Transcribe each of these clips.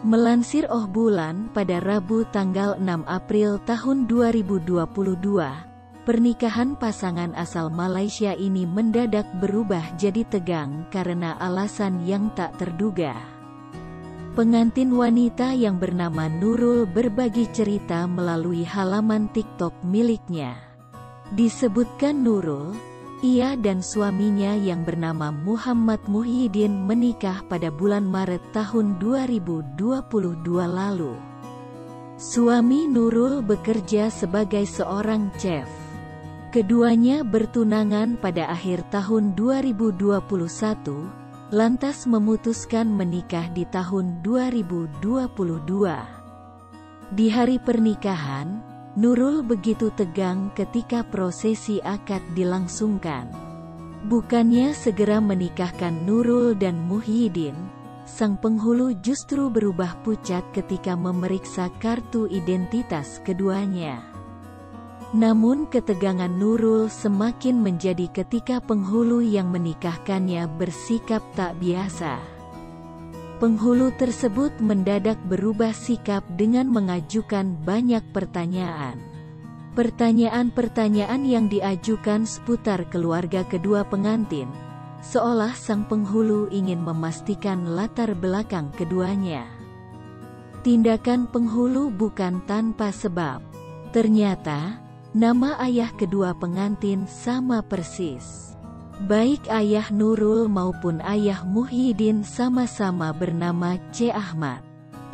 Melansir Oh Bulan pada Rabu tanggal 6 April tahun 2022, pernikahan pasangan asal Malaysia ini mendadak berubah jadi tegang karena alasan yang tak terduga. Pengantin wanita yang bernama Nurul berbagi cerita melalui halaman TikTok miliknya. Disebutkan Nurul, ia dan suaminya yang bernama Muhammad Muhyiddin menikah pada bulan Maret tahun 2022 lalu. Suami Nurul bekerja sebagai seorang chef. Keduanya bertunangan pada akhir tahun 2021, lantas memutuskan menikah di tahun 2022. Di hari pernikahan, Nurul begitu tegang ketika prosesi akad dilangsungkan. Bukannya segera menikahkan Nurul dan Muhyiddin, sang penghulu justru berubah pucat ketika memeriksa kartu identitas keduanya. Namun ketegangan Nurul semakin menjadi ketika penghulu yang menikahkannya bersikap tak biasa. Penghulu tersebut mendadak berubah sikap dengan mengajukan banyak pertanyaan. Pertanyaan-pertanyaan yang diajukan seputar keluarga kedua pengantin, seolah sang penghulu ingin memastikan latar belakang keduanya. Tindakan penghulu bukan tanpa sebab. Ternyata, nama ayah kedua pengantin sama persis. Baik ayah Nurul maupun ayah Muhyiddin sama-sama bernama C. Ahmad.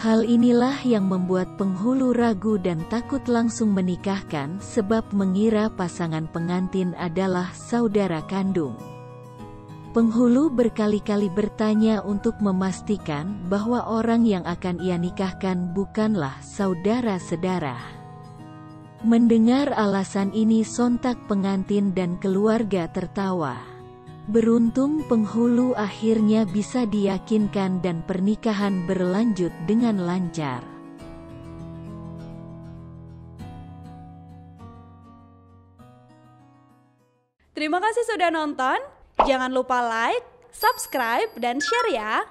Hal inilah yang membuat penghulu ragu dan takut langsung menikahkan sebab mengira pasangan pengantin adalah saudara kandung. Penghulu berkali-kali bertanya untuk memastikan bahwa orang yang akan ia nikahkan bukanlah saudara-sedara. Mendengar alasan ini sontak pengantin dan keluarga tertawa. Beruntung penghulu akhirnya bisa diyakinkan dan pernikahan berlanjut dengan lancar. Terima kasih sudah nonton. Jangan lupa like, subscribe, dan share ya.